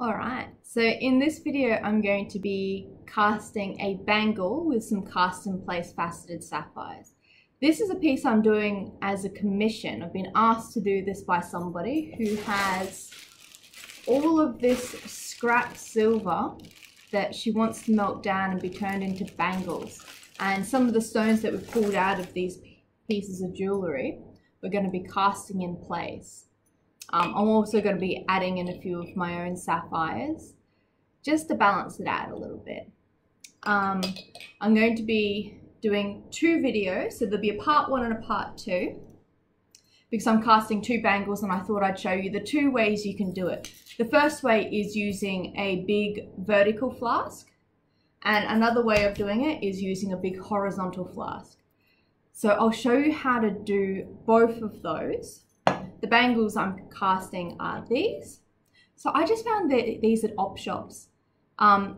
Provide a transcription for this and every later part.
Alright, so in this video I'm going to be casting a bangle with some cast in place faceted sapphires. This is a piece I'm doing as a commission. I've been asked to do this by somebody who has all of this scrap silver that she wants to melt down and be turned into bangles. And some of the stones that we've pulled out of these pieces of jewellery we're going to be casting in place. Um, I'm also going to be adding in a few of my own sapphires just to balance it out a little bit. Um, I'm going to be doing two videos, so there'll be a part one and a part two because I'm casting two bangles and I thought I'd show you the two ways you can do it. The first way is using a big vertical flask and another way of doing it is using a big horizontal flask. So I'll show you how to do both of those the bangles I'm casting are these. So I just found that these at op shops. Um,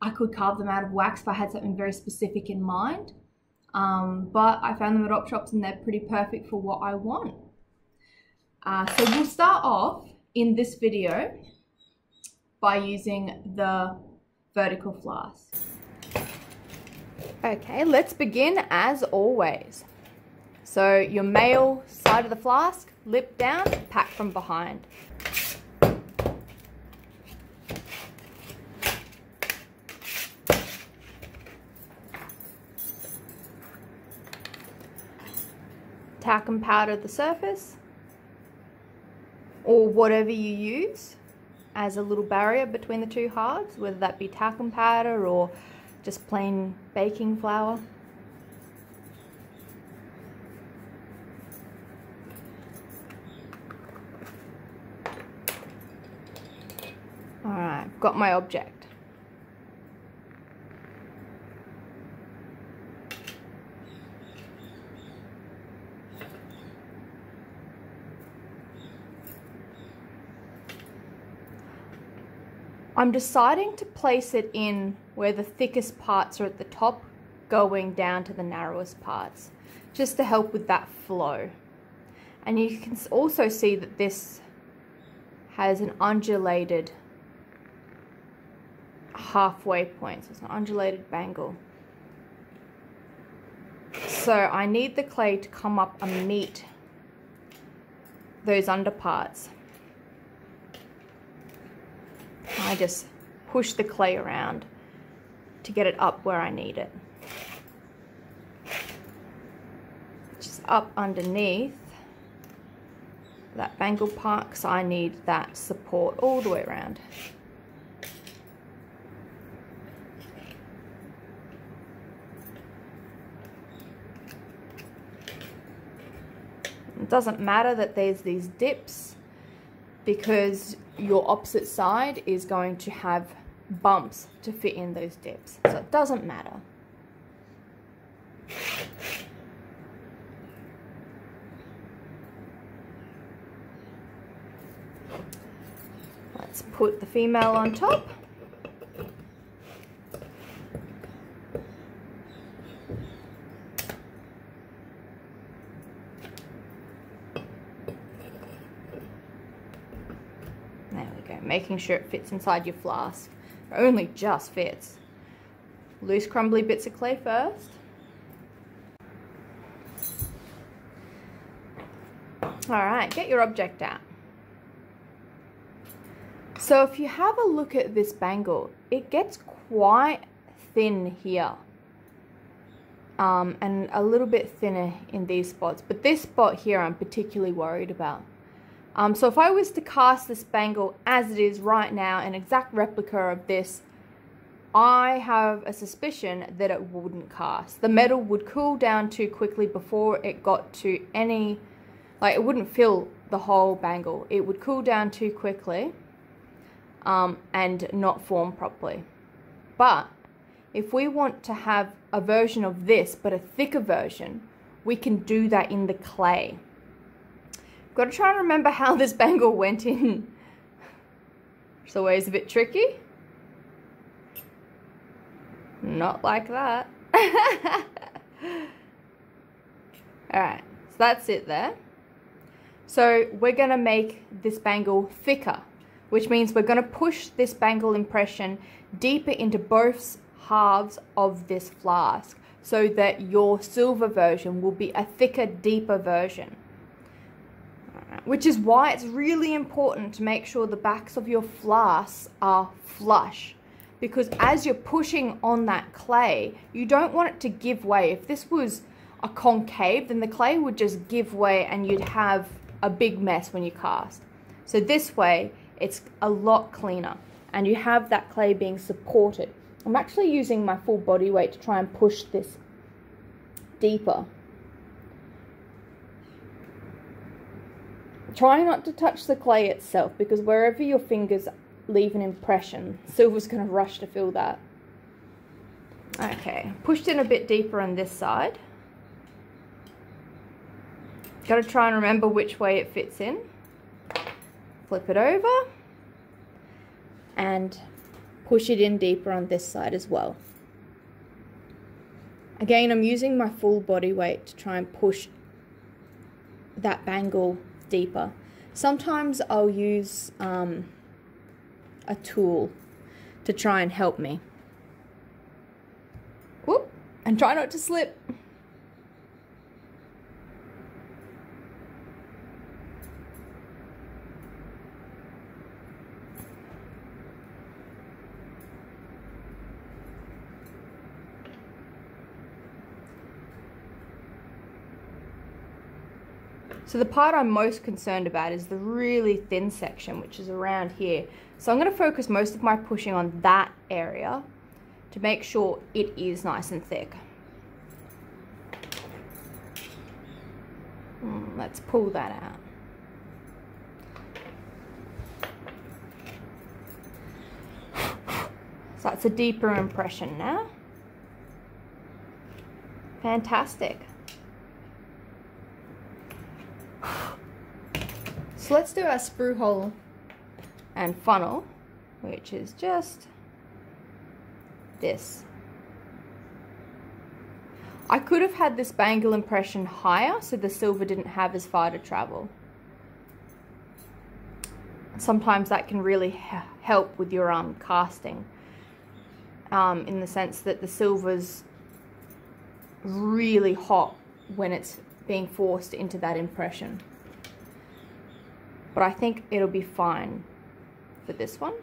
I could carve them out of wax if I had something very specific in mind. Um, but I found them at op shops and they're pretty perfect for what I want. Uh, so we'll start off in this video by using the vertical flask. Okay, let's begin as always. So your male side of the flask, lip down, pack from behind. Talcum powder the surface or whatever you use as a little barrier between the two halves, whether that be talcum powder or just plain baking flour. Alright, got my object. I'm deciding to place it in where the thickest parts are at the top going down to the narrowest parts just to help with that flow and you can also see that this has an undulated halfway point. So it's an undulated bangle. So I need the clay to come up and meet those underparts. I just push the clay around to get it up where I need it. Just up underneath that bangle part because I need that support all the way around. It doesn't matter that there's these dips because your opposite side is going to have bumps to fit in those dips. So it doesn't matter. Let's put the female on top. Making sure it fits inside your flask. It only just fits. Loose crumbly bits of clay first. Alright, get your object out. So if you have a look at this bangle, it gets quite thin here. Um, and a little bit thinner in these spots. But this spot here I'm particularly worried about. Um, so if I was to cast this bangle as it is right now, an exact replica of this, I have a suspicion that it wouldn't cast. The metal would cool down too quickly before it got to any, like it wouldn't fill the whole bangle. It would cool down too quickly um, and not form properly. But if we want to have a version of this, but a thicker version, we can do that in the clay. Got to try and remember how this bangle went in. It's always a bit tricky. Not like that. Alright, so that's it there. So we're to make this bangle thicker. which means we're to push this bangle impression deeper into both halves of this flask so that your silver version will be a thicker, deeper version. Which is why it's really important to make sure the backs of your flasks are flush. Because as you're pushing on that clay, you don't want it to give way. If this was a concave, then the clay would just give way and you'd have a big mess when you cast. So this way, it's a lot cleaner and you have that clay being supported. I'm actually using my full body weight to try and push this deeper. Try not to touch the clay itself because wherever your fingers leave an impression, silver's going to rush to fill that. Okay, pushed in a bit deeper on this side. Got to try and remember which way it fits in. Flip it over and push it in deeper on this side as well. Again, I'm using my full body weight to try and push that bangle deeper. Sometimes I'll use um, a tool to try and help me. Whoop, and try not to slip. So the part I'm most concerned about is the really thin section, which is around here. So I'm going to focus most of my pushing on that area to make sure it is nice and thick. Mm, let's pull that out. So that's a deeper impression now. Fantastic. So let's do our sprue hole and funnel, which is just this. I could have had this bangle impression higher so the silver didn't have as far to travel. Sometimes that can really help with your um, casting um, in the sense that the silver's really hot when it's being forced into that impression but I think it'll be fine for this one.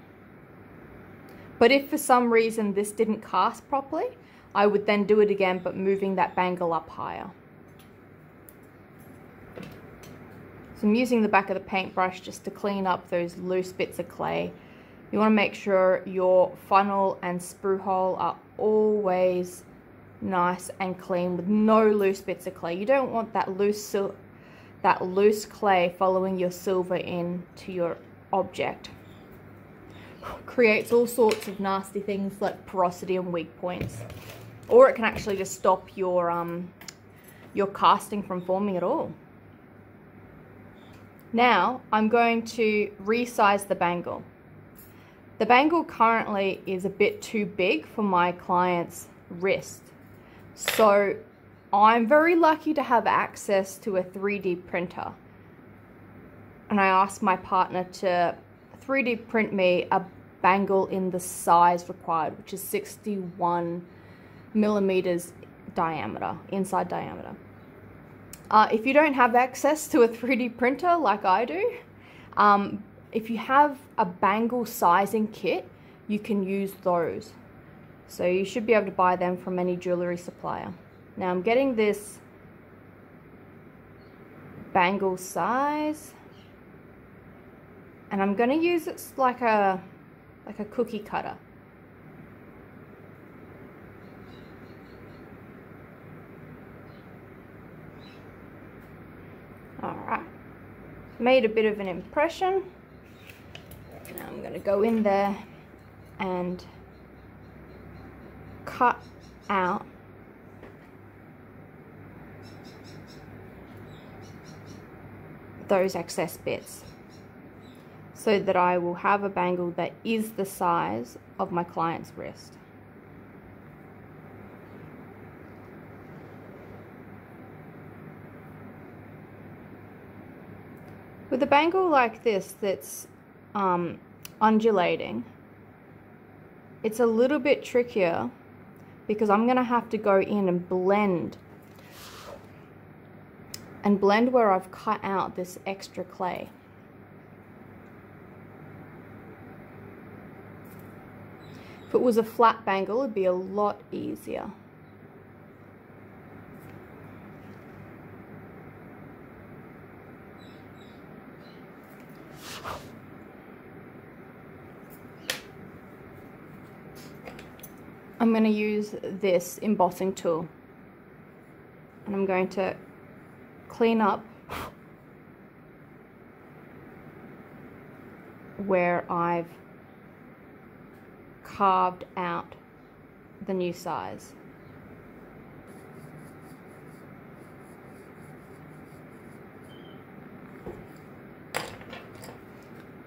But if for some reason this didn't cast properly, I would then do it again, but moving that bangle up higher. So I'm using the back of the paintbrush just to clean up those loose bits of clay. You want to make sure your funnel and sprue hole are always nice and clean with no loose bits of clay. You don't want that loose that loose clay following your silver in to your object. Creates all sorts of nasty things like porosity and weak points. Or it can actually just stop your, um, your casting from forming at all. Now I'm going to resize the bangle. The bangle currently is a bit too big for my client's wrist. So I'm very lucky to have access to a 3D printer. And I asked my partner to 3D print me a bangle in the size required, which is 61 millimeters diameter, inside diameter. Uh, if you don't have access to a 3D printer like I do, um, if you have a bangle sizing kit, you can use those. So you should be able to buy them from any jewelry supplier. Now I'm getting this bangle size and I'm going to use it like a like a cookie cutter. Alright, made a bit of an impression. Now I'm going to go in there and cut out those excess bits so that I will have a bangle that is the size of my client's wrist. With a bangle like this that's um, undulating. It's a little bit trickier because I'm going to have to go in and blend and blend where I've cut out this extra clay. If it was a flat bangle, it'd be a lot easier. I'm going to use this embossing tool and I'm going to clean up where I've carved out the new size.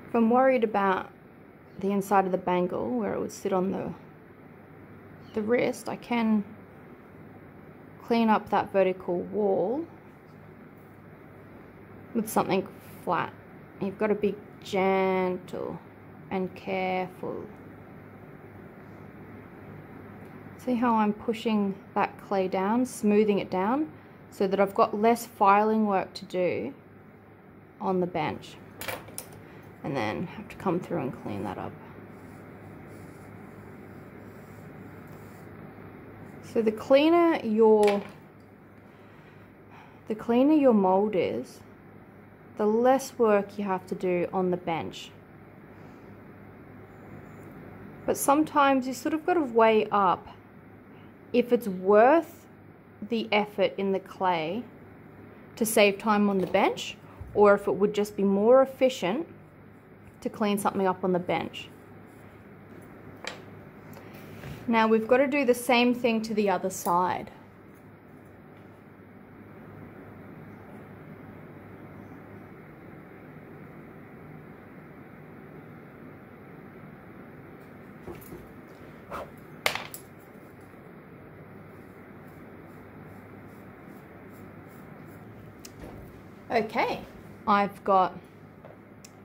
If I'm worried about the inside of the bangle where it would sit on the the wrist I can clean up that vertical wall with something flat. You've got to be gentle and careful. See how I'm pushing that clay down, smoothing it down, so that I've got less filing work to do on the bench. And then have to come through and clean that up. So the cleaner your the cleaner your mold is, the less work you have to do on the bench. But sometimes you sort of got to weigh up if it's worth the effort in the clay to save time on the bench or if it would just be more efficient to clean something up on the bench. Now we've got to do the same thing to the other side. Okay, I've got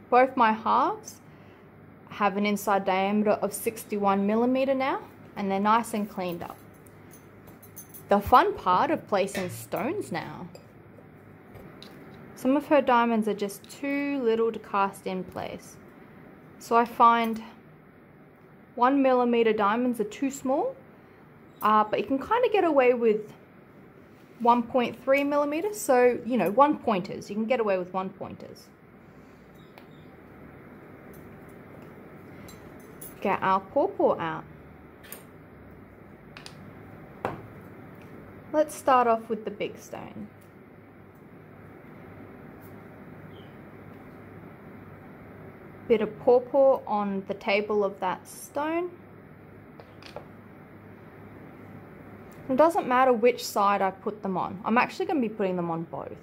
both my halves have an inside diameter of 61 millimeter now and they're nice and cleaned up. The fun part of placing stones now. Some of her diamonds are just too little to cast in place. So I find one millimeter diamonds are too small, uh, but you can kind of get away with 1.3 millimeters. So, you know, one pointers. You can get away with one pointers. Get our pawpaw out. Let's start off with the big stone. Bit of pawpaw on the table of that stone. It doesn't matter which side I put them on. I'm actually going to be putting them on both.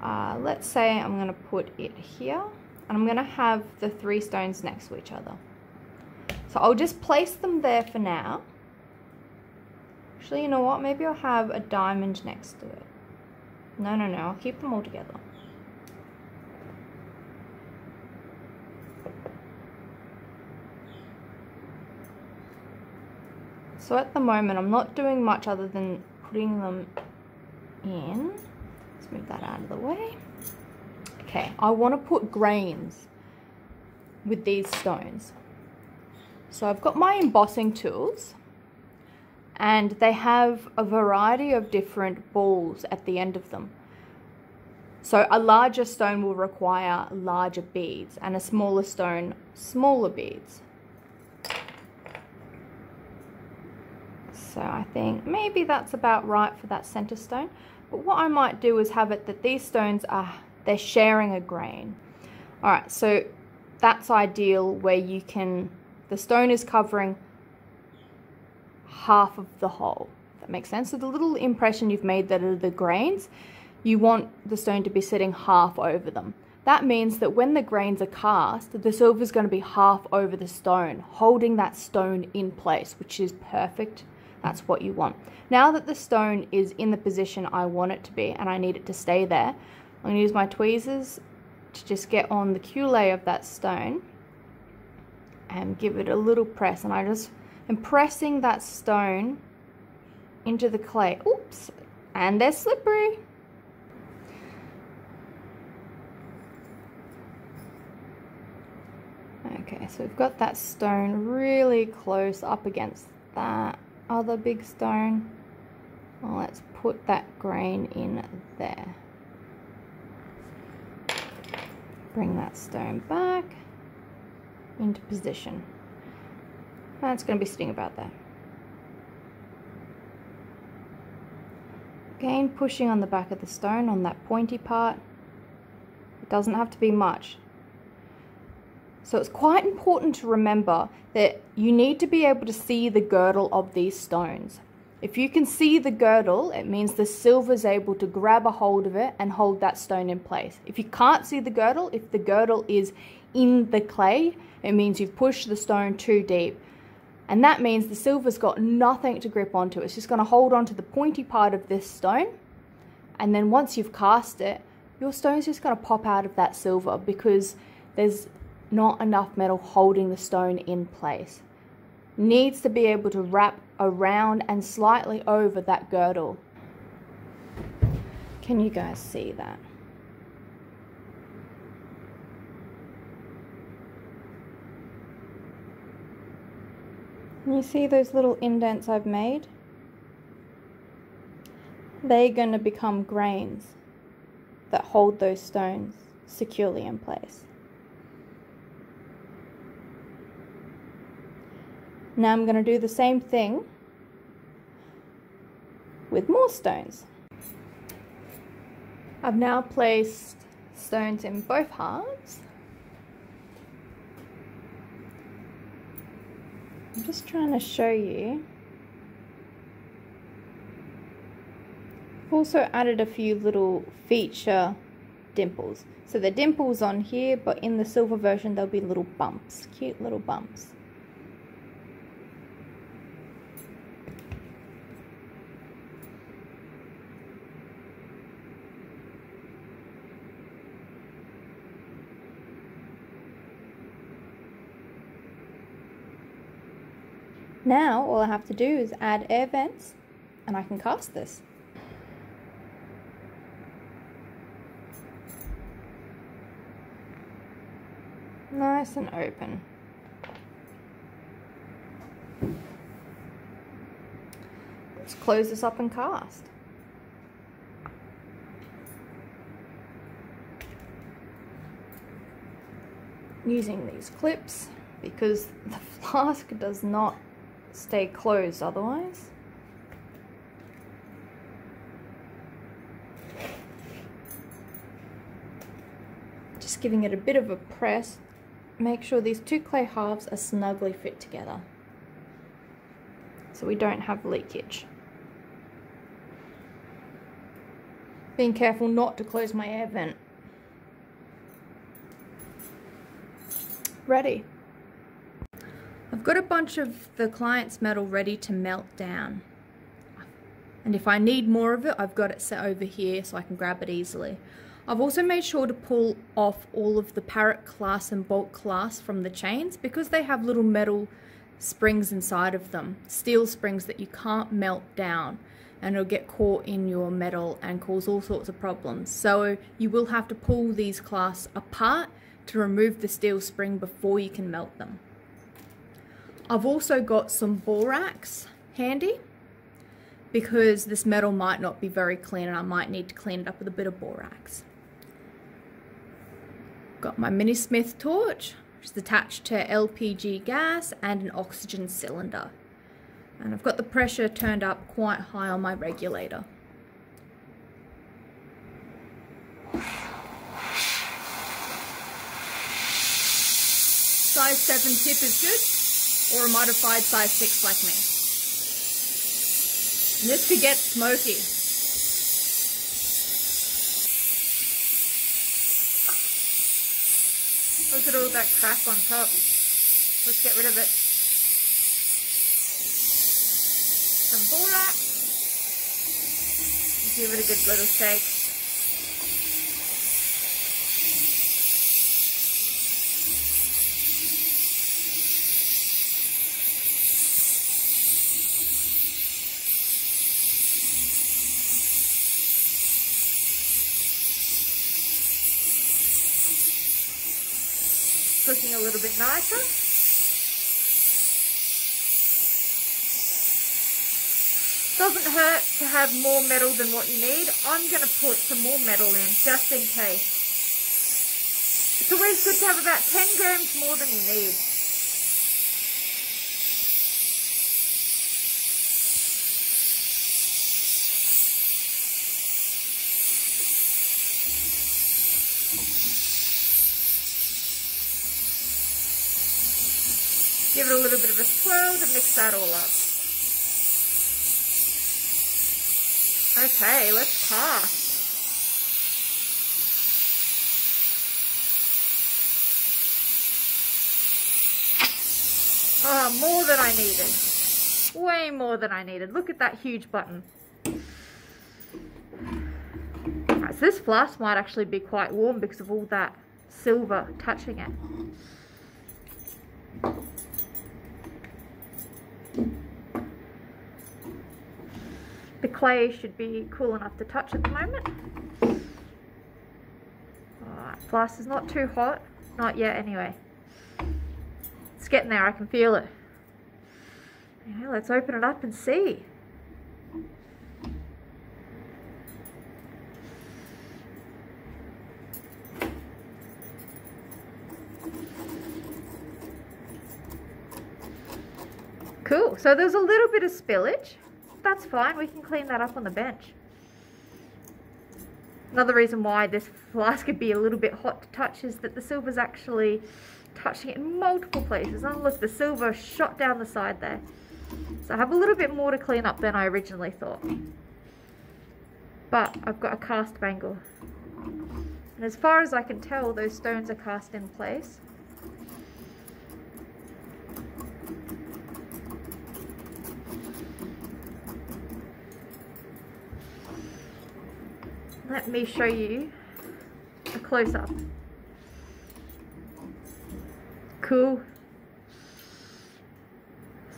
Uh, let's say I'm going to put it here and I'm going to have the three stones next to each other. So I'll just place them there for now. Actually, you know what? Maybe I'll have a diamond next to it. No, no, no. I'll keep them all together. So at the moment, I'm not doing much other than putting them in. Let's move that out of the way. Okay, I want to put grains with these stones. So I've got my embossing tools and they have a variety of different balls at the end of them. So a larger stone will require larger beads and a smaller stone, smaller beads. So I think maybe that's about right for that center stone. But what I might do is have it that these stones are, they're sharing a grain. All right, so that's ideal where you can, the stone is covering half of the hole. That makes sense. So the little impression you've made that are the grains, you want the stone to be sitting half over them. That means that when the grains are cast, the silver is going to be half over the stone, holding that stone in place, which is perfect. That's what you want. Now that the stone is in the position I want it to be and I need it to stay there, I'm going to use my tweezers to just get on the culé of that stone and give it a little press. And I just am pressing that stone into the clay. Oops, and they're slippery. Okay, so we've got that stone really close up against that Oh, other big stone. Let's put that grain in there. Bring that stone back into position. That's going to be sitting about there. Again, pushing on the back of the stone on that pointy part. It doesn't have to be much. So it's quite important to remember that you need to be able to see the girdle of these stones. If you can see the girdle, it means the silver is able to grab a hold of it and hold that stone in place. If you can't see the girdle, if the girdle is in the clay, it means you've pushed the stone too deep. And that means the silver's got nothing to grip onto. It's just going to hold onto the pointy part of this stone. And then once you've cast it, your stone's just going to pop out of that silver because there's not enough metal holding the stone in place needs to be able to wrap around and slightly over that girdle. Can you guys see that? You see those little indents I've made? They're going to become grains that hold those stones securely in place. Now I'm going to do the same thing with more stones. I've now placed stones in both halves. I'm just trying to show you. I've also added a few little feature dimples. So the dimples on here, but in the silver version there'll be little bumps, cute little bumps. Now all I have to do is add air vents and I can cast this. Nice and open. Let's close this up and cast. Using these clips because the flask does not stay closed otherwise. Just giving it a bit of a press. Make sure these two clay halves are snugly fit together so we don't have leakage. Being careful not to close my air vent. Ready. I've got a bunch of the client's metal ready to melt down. And if I need more of it, I've got it set over here so I can grab it easily. I've also made sure to pull off all of the Parrot clasps and Bolt clasps from the chains because they have little metal springs inside of them, steel springs that you can't melt down and it'll get caught in your metal and cause all sorts of problems. So you will have to pull these clasps apart to remove the steel spring before you can melt them. I've also got some borax handy because this metal might not be very clean and I might need to clean it up with a bit of borax. Got my mini Smith torch, which is attached to LPG gas and an oxygen cylinder. And I've got the pressure turned up quite high on my regulator. Size 7 tip is good or a modified size 6 like me. And this could get smoky. Look at all that crap on top. Let's get rid of it. Some borax. Give it a good little shake. Nicer. Doesn't hurt to have more metal than what you need. I'm going to put some more metal in just in case. It's always good to have about 10 grams more than you need. Give it a little bit of a swirl to mix that all up. Okay, let's cast. Oh, ah, more than I needed. Way more than I needed. Look at that huge button. Right, so this flask might actually be quite warm because of all that silver touching it. Clay should be cool enough to touch at the moment. Alright, is not too hot. Not yet anyway. It's getting there, I can feel it. Yeah, let's open it up and see. Cool, so there's a little bit of spillage that's fine. We can clean that up on the bench. Another reason why this flask could be a little bit hot to touch is that the silver's actually touching it in multiple places. And look, the silver shot down the side there. So I have a little bit more to clean up than I originally thought. But I've got a cast bangle. And as far as I can tell, those stones are cast in place. Let me show you a close-up. Cool.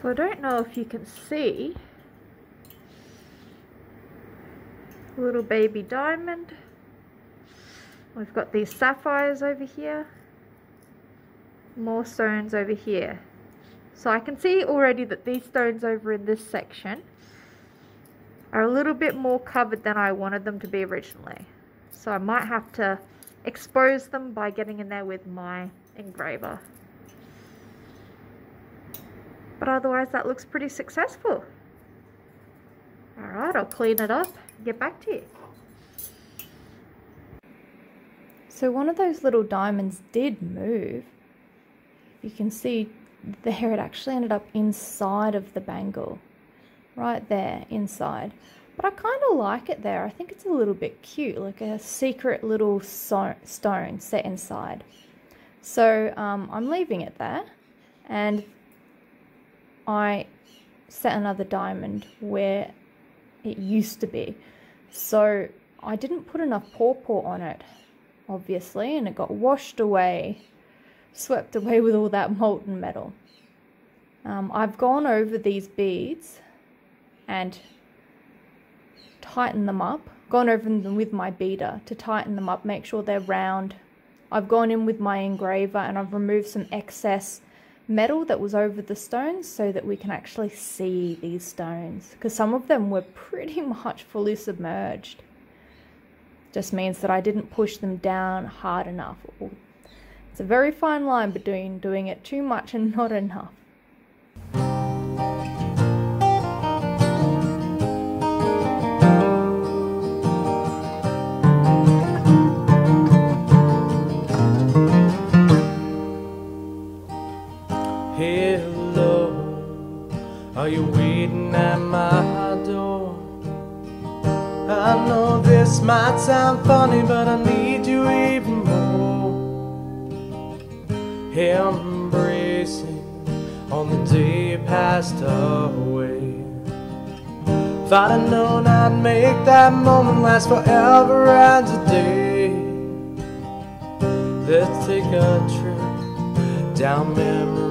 So I don't know if you can see little baby diamond. We've got these sapphires over here. More stones over here. So I can see already that these stones over in this section are a little bit more covered than I wanted them to be originally. So I might have to expose them by getting in there with my engraver. But otherwise that looks pretty successful. Alright, I'll clean it up get back to you. So one of those little diamonds did move. You can see there it actually ended up inside of the bangle right there inside. But I kind of like it there. I think it's a little bit cute, like a secret little so stone set inside. So um, I'm leaving it there. And I set another diamond where it used to be. So I didn't put enough pawpaw on it, obviously, and it got washed away, swept away with all that molten metal. Um, I've gone over these beads and tighten them up. Gone over them with my beater to tighten them up, make sure they're round. I've gone in with my engraver and I've removed some excess metal that was over the stones so that we can actually see these stones because some of them were pretty much fully submerged. Just means that I didn't push them down hard enough. It's a very fine line between doing it too much and not enough. Waiting at my door? I know this might sound funny, but I need you even more. Embracing on the day you passed away. If I'd have known I'd make that moment last forever and a day. Let's take a trip down memory